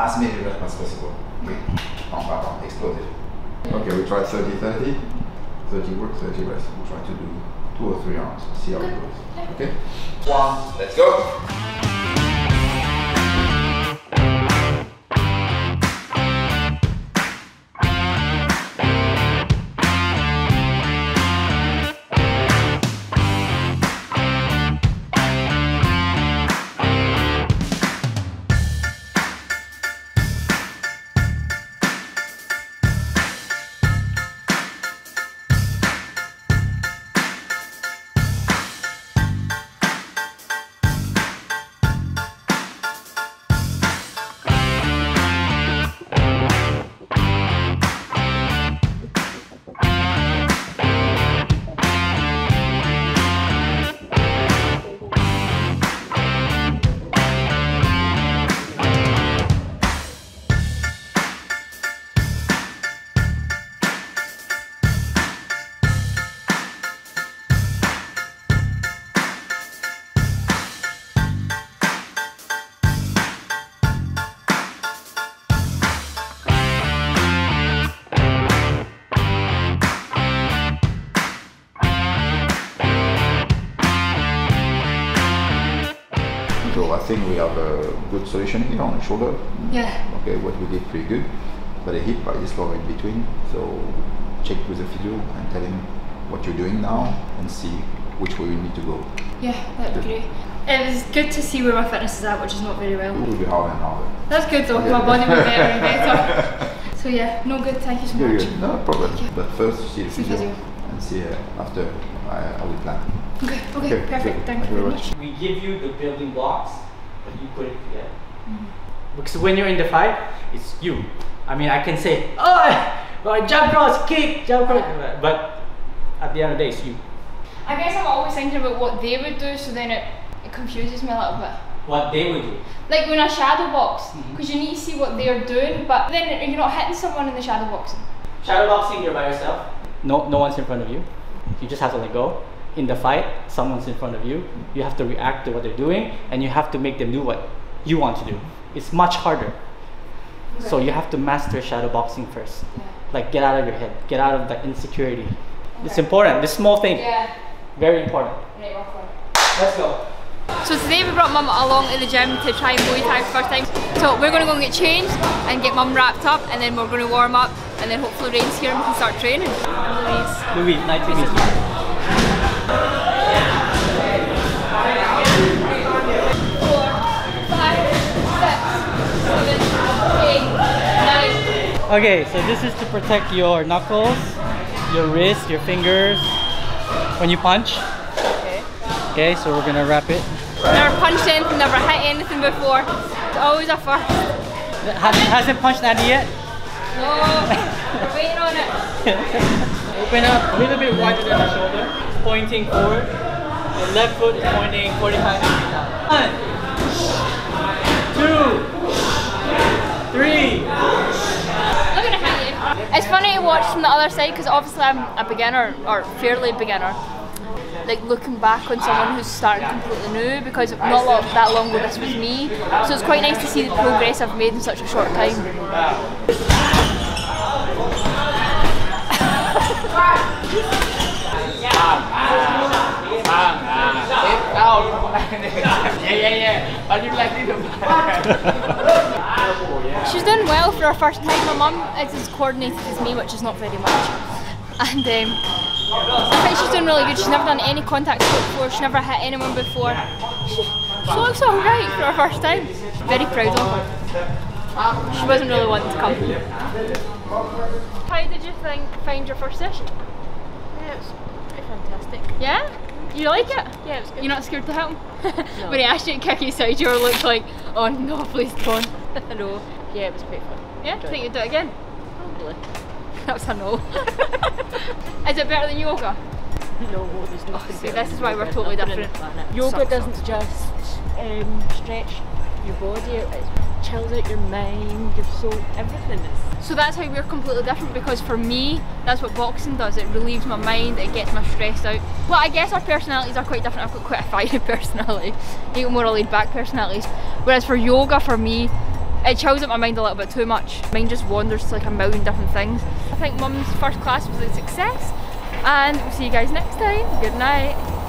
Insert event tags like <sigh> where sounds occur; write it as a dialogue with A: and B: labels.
A: as many reps as possible. Okay? Pump, pump, pump, explosive. Okay, we try 30, 30. 30 work, 30 rest. We'll try to do two or three rounds. See how it goes. Okay? One, let's go. Think we have a good solution here on the shoulder.
B: Yeah.
A: Okay, what we did pretty good. But the hip I discovered in between. So check with the physio and tell him what you're doing now and see which way we need to go.
B: Yeah, that'd be great. It was good to see where my fitness is at, which is not very well.
A: It will be harder and harder.
B: That's good though, my body will be better and better. <laughs> So yeah, no good, thank you so much.
A: good. No problem. But first see the
B: See
A: physio
B: physio.
A: and see uh, after I, I will plan.
B: Okay, okay, perfect,
A: good.
B: thank you very much.
C: We give you the building blocks, but you put it together. Mm-hmm. Because when you're in the fight, it's you. I mean, I can say, oh, well, jump cross, kick, jump cross, but at the end of the day, it's you.
B: I guess I'm always thinking about what they would do, so then it, it confuses me a little bit.
C: What they would do.
B: Like when I shadow box,
C: mm-hmm.
B: because you need to see what they're doing, but then you're not hitting someone in the shadow boxing.
C: Shadow boxing, you're by yourself. No, no one's in front of you. You just have to let go. In the fight, someone's in front of you. You have to react to what they're doing, and you have to make them do what you want to do. It's much harder. So you have to master shadow boxing first.
B: Yeah.
C: Like get out of your head, get out of the insecurity. It's important. This small thing,
B: Yeah.
C: very important.
B: Right, work.
C: Let's go.
B: So today we brought mum along to the gym to try and Muay Thai for the first time. So we're going to go and get changed and get mum wrapped up and then we're going to warm up and then hopefully Rain's here and we can start training. I'm Louise.
C: Louis, nice to meet you. Okay, so this is to protect your knuckles, your wrist, your fingers when you punch.
B: Okay.
C: Okay, so we're gonna wrap it.
B: Never punched anything, never hit anything before. It's always a first.
C: Has, hasn't punched Andy yet?
B: No, we're waiting on it. <laughs>
C: Open up a little bit wider than the shoulder, pointing forward. The left foot is pointing 45 degrees out. One, two, three.
B: I'm gonna. It's funny to watch from the other side because obviously I'm a beginner or fairly beginner. Like looking back on someone who's starting completely new because not long, that long ago this was me. So it's quite nice to see the progress I've made in such a short time.
C: Yeah, yeah, yeah. But you like <laughs>
B: She's done well for her first time. My mum is as coordinated as me, which is not very much. And um, I think she's doing really good. She's never done any contact sport before. She's never hit anyone before. She, she looks alright for her first time. Very proud of her. She wasn't really wanting to come. How did you think find your first session?
D: Yeah, it's pretty fantastic.
B: Yeah? You like it?
D: Yeah, it was good.
B: You're not scared to hit him? <laughs> when he asked you to kick you side, you were looked like, oh no, please don't. <laughs>
D: no. Yeah, it was pretty fun.
B: Yeah? Do you think you'd do it again?
D: Probably. <laughs>
B: That's a no. is it better than yoga?
D: No, there's nothing.
B: see,
D: better
B: this is why we're totally different. Yoga
D: doesn't just um, stretch your body, it chills out your mind, your soul, everything is.
B: So that's how we're completely different because for me, that's what boxing does. It relieves my mind, it gets my stress out. Well, I guess our personalities are quite different. I've got quite a fiery <laughs> personality. You more laid back personalities. Whereas for yoga, for me, it chills out my mind a little bit too much. Mind just wanders to like a million different things. I think mum's first class was a success and we'll see you guys next time. Good night.